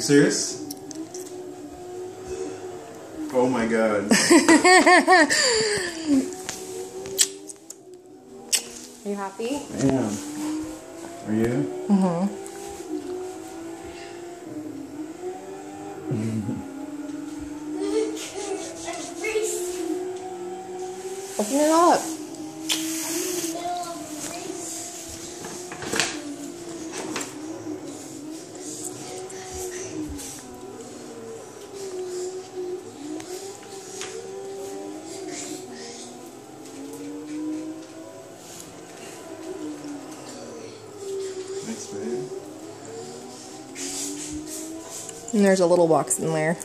You serious? Oh my god. Are you happy? I am. Are you? Mm-hmm. Open it up. And there's a little box in there.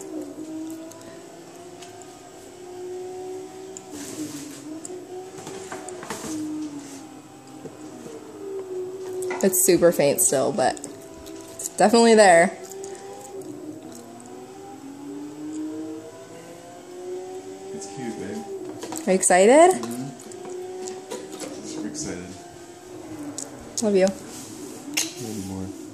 It's super faint still, but it's definitely there. It's cute, babe. Are you excited? Mm-hmm. Super excited. Love you. Maybe more.